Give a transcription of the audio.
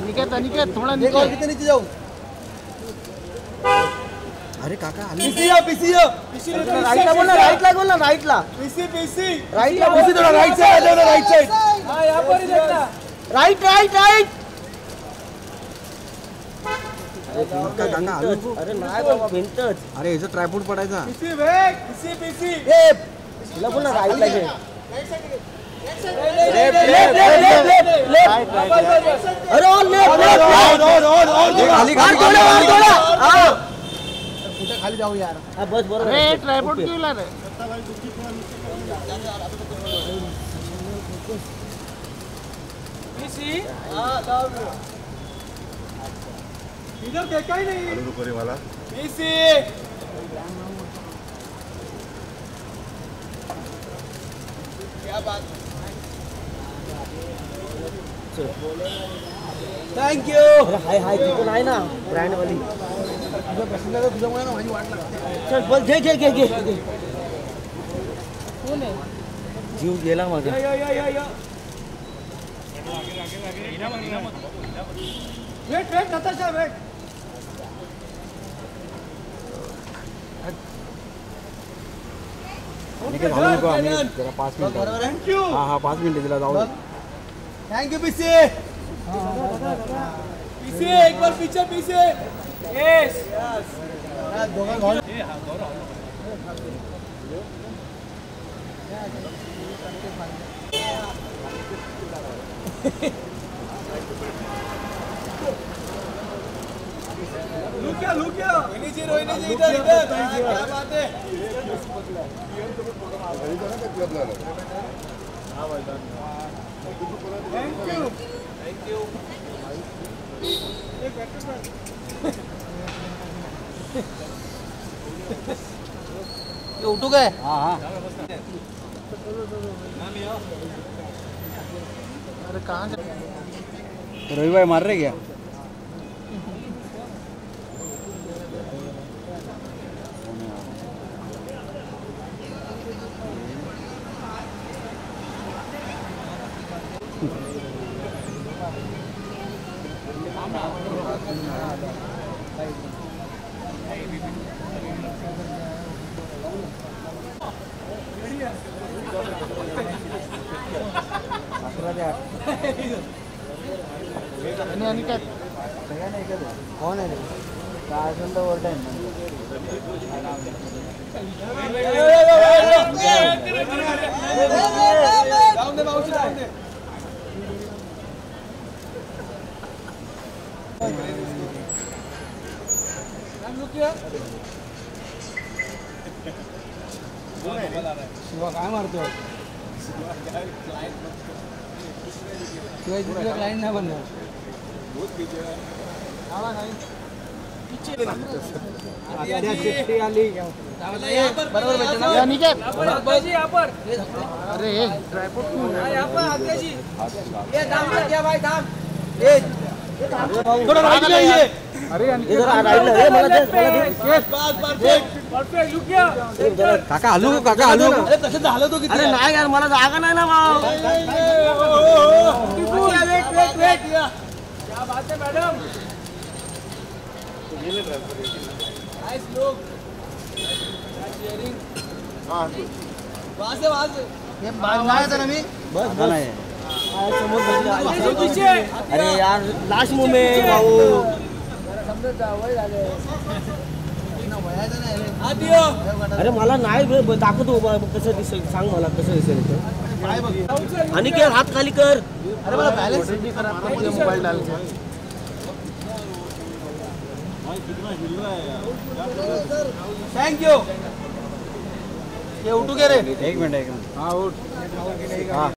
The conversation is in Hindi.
अनिकेत अनिकेत थोड़ा एक नीचे जाऊँ अरे काका पीसीया पीसीया राईटला बोल ना राईटला बोल ना राईटला पीसी पीसी राईटला पीसी थोड़ा राइट साइड आ जाओ right side right right right काका गंगा हलवू अरे नाही बाबा भिंतच अरे याचा ट्रायपोर्ट पडायचा पीसी वेग पीसी पीसी ए बोल ना राईटला घे अरे on left left on on on on खाली हाँ, खाली थोड़ा, हाँ, थोड़ा. हाँ. खाली जाऊ यार। हा, बस बरोबर अरे ट्रायपोर्ट केला रे इधर देखा ही नहीं। रुको रे वाला। पीसी। क्या बात? थँक यू हाय हाय ती पण आहे ना ब्रँड वाली. बसला तर तुझ्यामुळे ना माझी वाट लागते. चल बस घे घे घे घे घे. जीव गेला माझा. या या या या वेट वेट नताशा वेट जरा पाच मिनिटं थँक यू हा। हा पाच मिनिटं तिला जाऊ दे. यू पीसी पीसी एक बार पीछे पीछे। यस लुकिया लुकिया। इनीची रोहिणीची इधर इधर। क्या बात है? थैंक यू थैंक यू ये उठू काय हा हा। अरे कहाँ जा रविवार मार रे क्या? अकरा ते आठ आणि आणि काय कोण आहे रे काय असेल तर ओव्हर शिवा काय मारतो बनणार आत्या चिठ्ठी आली बरोबर भेटलं ना? पर अरे हे ट्रायपोर्ट क्यों है? यहाँ पर आत्या जी ये दाम भाई दाम थोड़ा राइट में ये हे काका हलवू काका झालं तो किती अरे नाही यार मला जागा नाही ना भाऊ वेट वेट वेट क्या बात है मैडम नाइस वहाँ से वहाँ से हे ना मी बस बस समोर अरे यार लास्ट मोमेंट भाऊ अरे मला नाही दाखवतो कसं दिसेल सांग मला कसं दिसेल इथं. आणि हात खाली कर. अरे मला बॅलन्स मोबाईल डालचा थैंक यू ये उठू के रे. एक मिनट एक मिनट. हा उठ. हा.